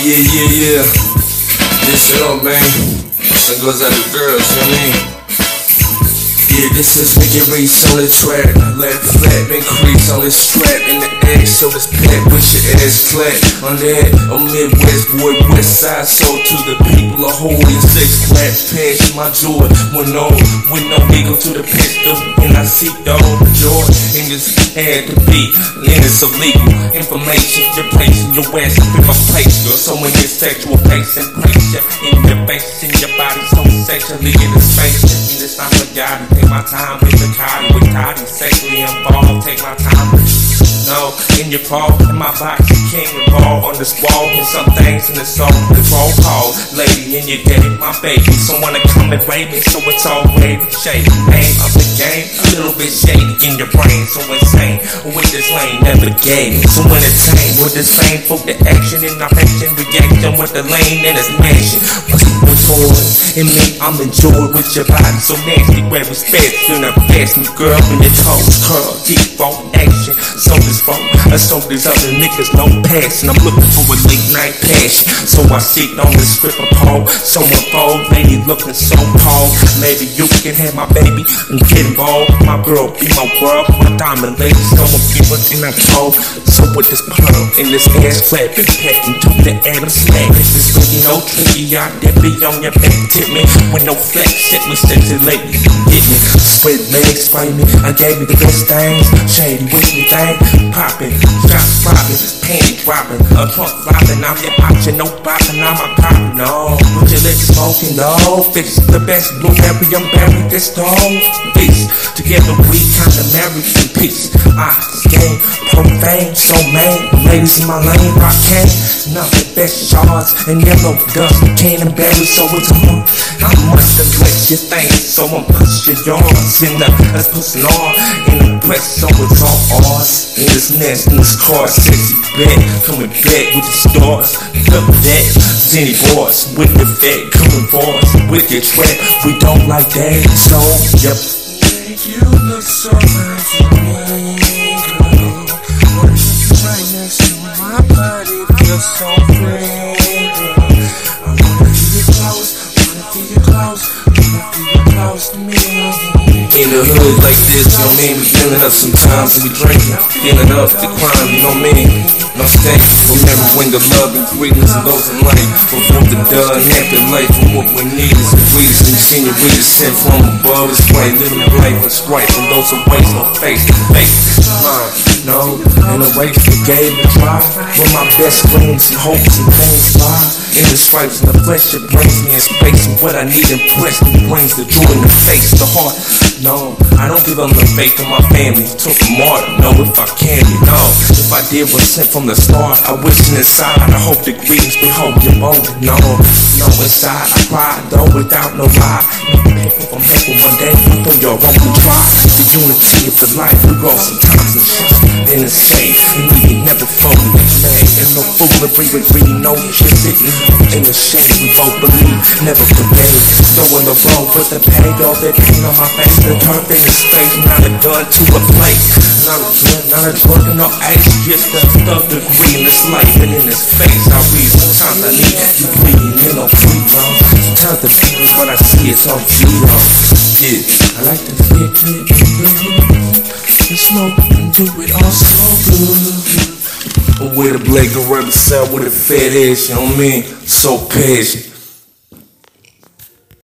yeah, yeah, yeah. This it up, man. That goes out to girls, you know what I mean? Yeah, this is Mickey Reese on the track. Let flat increase on the strap in the X, so this pet with your ass flat. On that, a Midwest boy, West Side, so to the people of holy six flat patch. My joy went on with no eagle to the pistol, and I see the joy in this had to be. And it's illegal information, you're placing your ass in my place, girl. So in this sexual and place you in your face, in your body, so sexually in the space. In this I'm a god. Take my time with the Cardi, with Cardi sexually involved. Take my time no, in your call, in my box, you can't involve on this wall. And some things in the soul, roll call. Lady, in your day, my baby. Someone to come and wave me, so it's all wavy, shady. Name of the game, a little bit shady in your brain, so insane. With this lane, never gave. So entertained with the same folk, the action in and affection, reaction with the lane and its mansion. In me, I'm enjoying with your body so nasty. Where respect, you know, pass me, girl, when your toes curl, deep on action. So this phone, I saw these other niggas no passion. I'm looking for a late night passion. So I sit on the stripper pole. Someone bold, lady looking so cold. Maybe you can have my baby and get involved. My girl be my world, my diamond lady. Someone be what and I told. So with this pearl in this ass flapping, petting to the air, I'm. This lady no tricky, I that be on your back hit me with no flex. Shit me sexy ladies hit me. Spread legs, fight me. I gave you the best things. Shady with me thing. Popping, shots popping, panty dropping, a trunk flopping. I'm your option, no popping. I'm a cop. No, put your lips smoking. No, fix the best blueberry. I'm buried this dog. Peace. Together we kinda married in peace. I game profane, so main. Ladies in my lane, rock cane. Nothing best shards and yellow dust. Cannon berry, so it's on. I must have let you think, so I'm pushing yours in the let's push it on in the press, so it's all ours. In this nest, in this car, sexy bed, coming back with the stars. Look that, Zenny boys with the vet, coming boys with the trap. We don't like that, so yep. You look so nice to my body feels so. I wanna be close, wanna be close, wanna be close to me. In the hood like this, you know mean? We feeling up sometimes and we drinking, feeling up the crime, you know I mean? No stay, remember when the love and greatness and those in life Before the done happened, life from what we need is the And senioritas sent from above is right, living life with strife And those who waste no face to face No, in a race we gave a try With my best friends and hopes and things lie In the stripes and the flesh, it brings me in space And what I need impressed me brings the joy in the face, the heart. No, I don't give up the faith of my family Took a martyr, no, if I can, you know. If I did was sent from the start I wish inside, I hope the greetings behold you both No, no, inside I cry, though without no lie. From paper one day, you're wrong to try. The unity of the life we grow sometimes in shock It's safe, and we can never fully made And no foolery, we really know you're sitting in the shade We both believe, never forgave So in the road with the payoff They paint on my face, the turf in his face Not a gun to a plate Not a drug, not a drug, no ice Just a thug degree in this life and in his face. I read, need you bleeding, free, no Sometimes the pain is what I see, it's all no Yeah, I like to feel good and smoke and do it all so good with a black and sound with a fat ass, you know what I mean? So passionate.